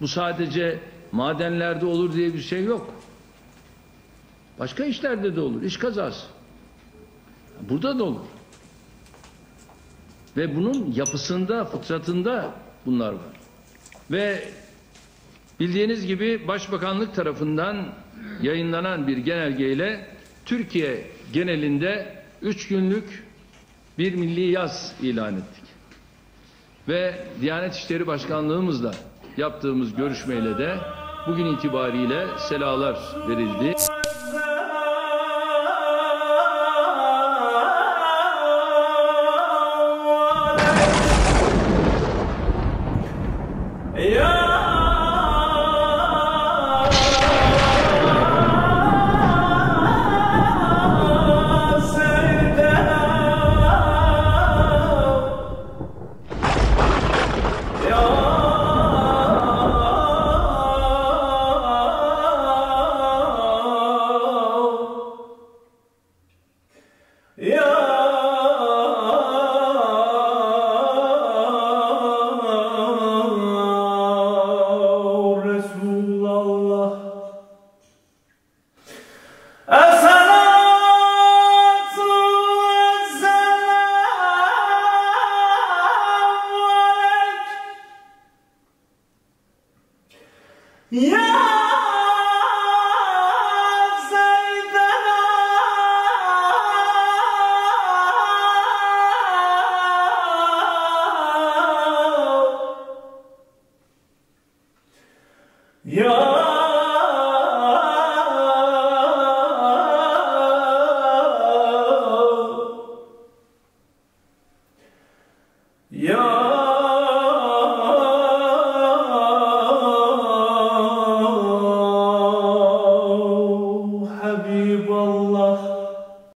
Bu sadece madenlerde olur diye bir şey yok. Başka işlerde de olur. İş kazası. Burada da olur. Ve bunun yapısında, fıtratında bunlar var. Ve bildiğiniz gibi Başbakanlık tarafından yayınlanan bir genelgeyle Türkiye genelinde üç günlük bir milli yaz ilan ettik. Ve Diyanet İşleri Başkanlığımızla yaptığımız görüşmeyle de bugün itibariyle selalar verildi. Yeah!